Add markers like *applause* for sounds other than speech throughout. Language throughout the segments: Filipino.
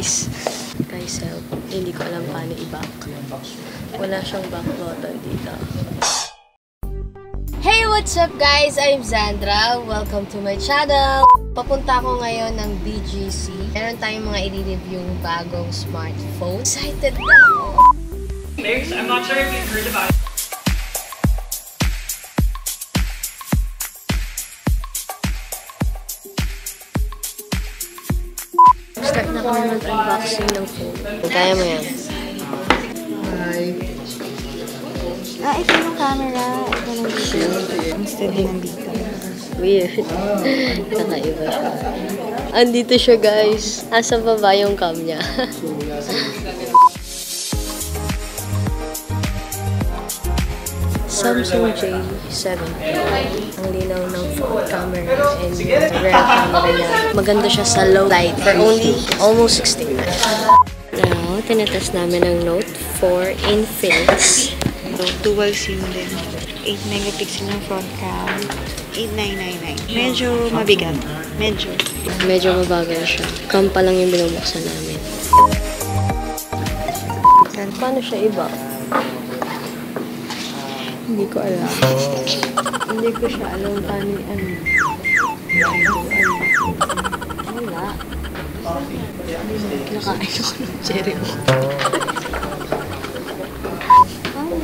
guys. Guys, help. Hindi ko alam paano i-back. Wala siyang back button dito. Hey, what's up guys? I'm Zandra. Welcome to my channel. Papunta ako ngayon ng BGC. Meron tayong mga i-review bagong smartphone. Excited ako! Mix. I'm not sure if you've heard about it. Start na kami mag-unboxing ng phone. Kaya mo yan. Ah, ito yung camera. Ito nandito. Instead nandito. Weird. *laughs* Kakaiba siya. Andito siya guys. Asa baba yung cam niya. *laughs* Samsung J7 Ang linaw ng front camera and rear camera niya. Maganda siya sa low light for only almost 16 Now, tinetest namin ang Note 4 Infinix. So, dual SIM din. 8 megapixel ng front cam. 8999. Medyo mabigat. Medyo. Medyo mabagal siya. Cam pa lang yung binubuksan namin. Paano siya iba? Hindi ko alam. Hindi ko siya alam paano yung ano. Wala. Nakain ako ng cherry mo. Ano?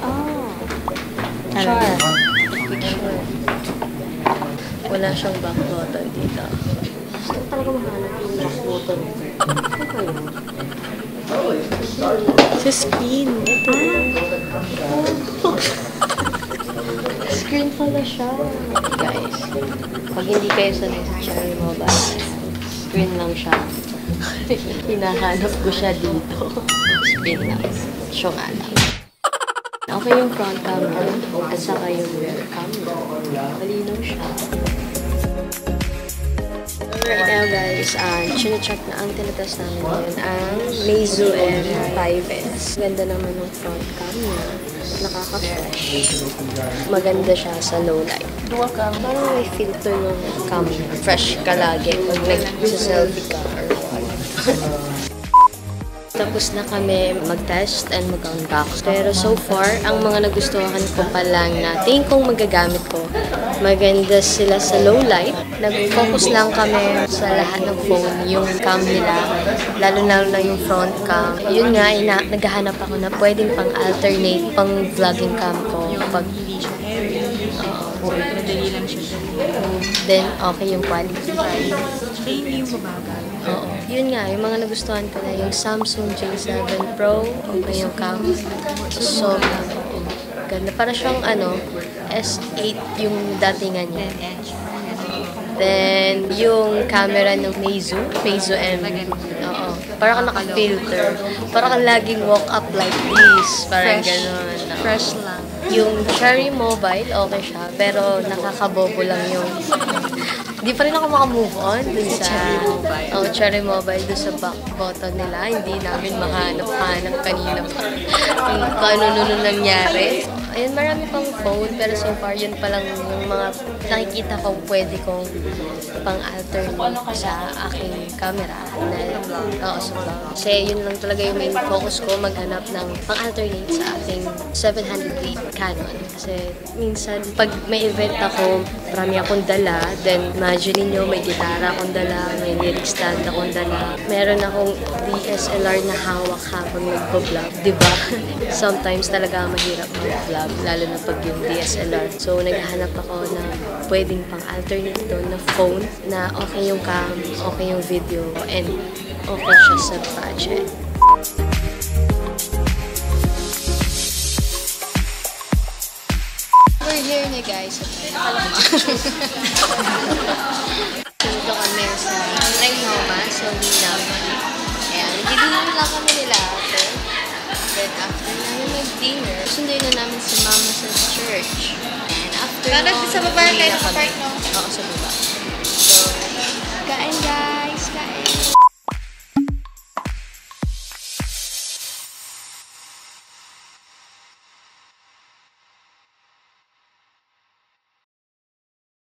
Ah. Char. Picture. Wala siyang back button dito. Gusto talaga mahanap yung back button. Saan kayo? Sa screen. Ito. screen pala siya. Guys, pag hindi kayo sanay sa Cherry Mobile, screen lang siya. *laughs* Hinahanap ko siya dito. Screen lang. Siya nga lang. Okay yung front camera at saka yung rear camera. Malinaw siya. Right now guys, um, chine-check na ang tinatest namin ngayon ang Meizu M5S. Ganda naman ng front cam niya. Nakaka-fresh. Maganda siya sa low light. Parang may filter yung cam. Fresh ka lagi pag nag-selfie ka or what. *laughs* Tapos na kami mag-test and mag-unbox. Pero so far, ang mga nagustuhan ko pa lang na tingin kong magagamit ko, maganda sila sa low light. Nag-focus lang kami sa lahat ng phone, yung cam nila, lalo na yung front cam. Yun nga, ina naghahanap ako na pwedeng pang alternate pang vlogging cam ko. Pag, Madali lang siya. then, okay yung quality. Tsaka hindi yung mabagal. Oo. Yun nga, yung mga nagustuhan ko na yung Samsung J7 Pro, okay yung cam. So, ganda. Para siyang ano, S8 yung datingan niya. Then, yung camera ng Meizu, Meizu M. Oo. Para kang naka-filter. Para kang laging walk up like this. Parang Fresh. ganun. Oo. Fresh lang. Yung Cherry Mobile, okay siya. Pero nakakabobo lang yung... Hindi pa rin ako makamove on dun sa... Cherry Mobile. Oh, Cherry Mobile dun sa back button nila. Hindi namin mahanap-hanap kanina pa. Kung paano nun nangyari. Ayun, marami pang phone. Pero so far, yun pa lang yung mga nakikita ko pwede kong pang alternate sa aking camera. Na, oo, so far. Kasi yun lang talaga yung main focus ko, maghanap ng pang alternate sa ating 700 Canon. Kasi minsan, pag may event ako, marami akong dala. Then, imagine niyo may gitara akong dala, may lyric stand akong dala. Meron akong DSLR na hawak habang nagpo-vlog. Di ba? *laughs* Sometimes talaga mahirap mag-vlog, lalo na pag yung DSLR. So, naghahanap ako na pwedeng pang alternate doon na phone na okay yung cam, okay yung video, and okay siya sa budget. year niya guys. Alam mo. Dito kami sa Rayhoma, ah. so we love. Ayan, nagdidinan lang kami nila after. Then after namin mag-dinner, sunday na namin si mama sa church. And after Parang sa baba kayo sa part, no? Oo, sa baba. So, kain guys!